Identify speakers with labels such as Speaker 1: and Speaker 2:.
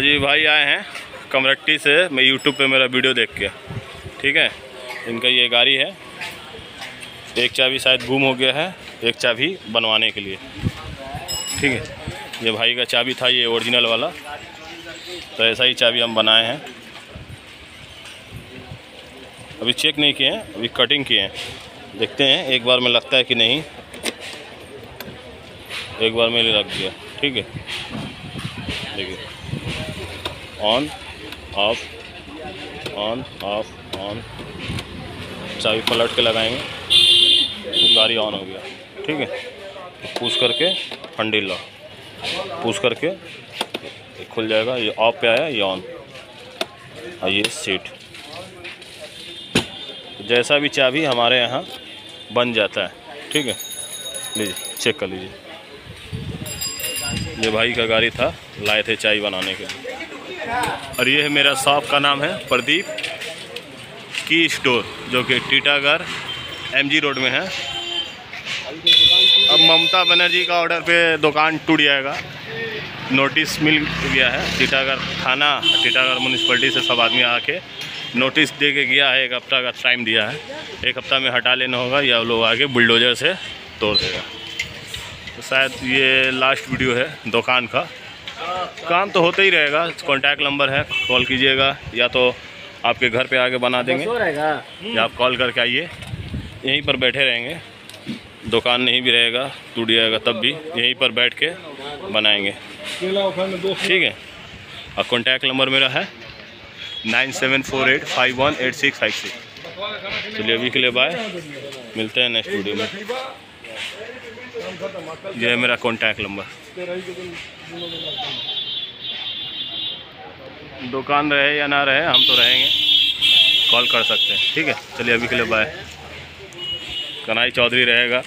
Speaker 1: ये भाई आए हैं कमरट्टी से। मैं यूट्यूब पे मेरा वीडियो देख के। ठीक है? इनका ये गाड़ी है। एक चाबी शायद गुम हो गया है, एक चाबी बनवाने के लिए। ठीक है? ये भाई का चाबी था, ये ओरिजिनल वाला। तो ऐसा ही चाबी हम बनाए हैं। अभी चेक नहीं किए हैं, अभी कटिंग किए हैं। देखते हैं, एक बार में लगता है कि नहीं। एक बार में लग गया ठीक है? देखिए। On off on off on चाबी पलट के लगाएँगे। गाड़ी ऑन हो गया। ठीक है? तो पूछ करके हंडिल लो। पूछ करके खुल जाएगा। ये ऑफ़ पे आया, ये ऑन और ये सीट जैसा भी चाबी हमारे यहाँ बन जाता है। ठीक है? लीजिए चेक कर लीजिए। ये भाई का गाड़ी था। लाए थे चाय बनाने के। और ये है मेरा शॉप का नाम है प्रदीप की स्टोर, जो कि टीटागढ़ एमजी रोड में है। अब ममता बनर्जी का ऑर्डर पे दुकान टूट जाएगा। नोटिस मिल गया है। टीटागढ़ थाना टीटागढ़ म्यूनसिपलिटी से सब आदमी आके नोटिस दे के गया है। एक हफ़्ता का टाइम दिया है। एक हफ़्ता में हटा लेना होगा या लोग आके बुलडोजर से तोड़ देगा। तो शायद ये लास्ट वीडियो है दुकान का। काम तो होता ही रहेगा। कॉन्टैक्ट नंबर है कॉल कीजिएगा या तो आपके घर पे आके बना देंगे। या आप कॉल करके आइए। यहीं पर बैठे रहेंगे। दुकान नहीं भी रहेगा टूट जाएगा तब भी। यहीं पर बैठ के बनाएँगे। ठीक है? और कॉन्टैक्ट नंबर मेरा है nine seven four eight five one eight six five six. चलिए अभी के लिए बाय मिलते हैं नेक्स्ट वीडियो में। ये मेरा कॉन्टैक्ट नंबर दुकान रहे या ना रहे, हम तो रहेंगे। कॉल कर सकते हैं। ठीक है? चलिए, अभी के लिए बाय कनाई चौधरी रहेगा।